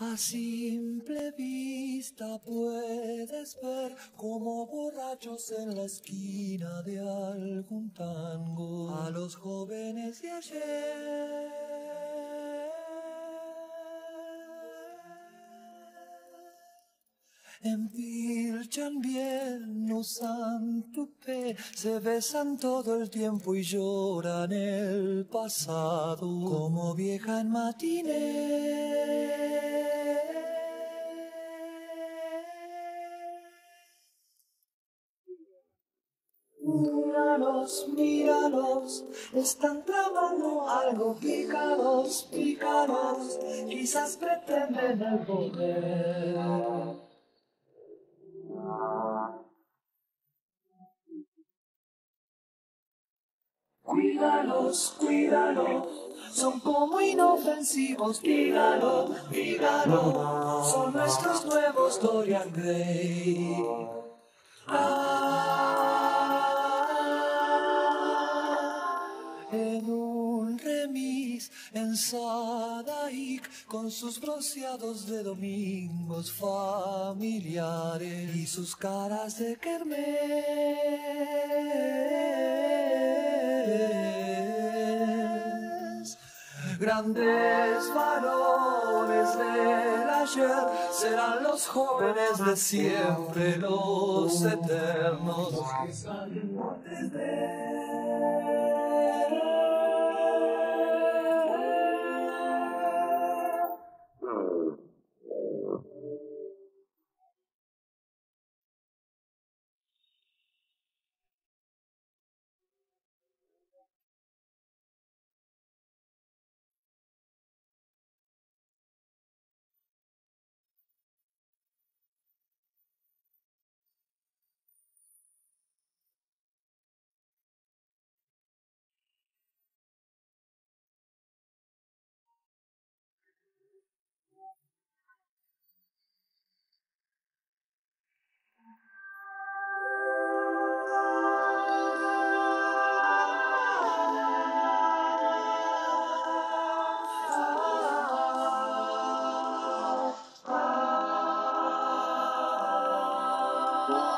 A simple vista puedes ver como borrachos en la esquina de algún tango a los jóvenes de ayer. Empilchan bien, usan tupé, se besan todo el tiempo y lloran el pasado como vieja en matiné. Míralos, míralos, están tramando algo pícaros, pícaros, quizás pretenden el poder. Cuídalos, cuídalos, son como inofensivos, dígalo, dígalo, son nuestros nuevos Dorian Gray. Ah, en Sadaik con sus bronceados de domingos familiares y sus caras de kermés. Grandes varones del ayer serán los jóvenes de siempre, los eternos. Oh.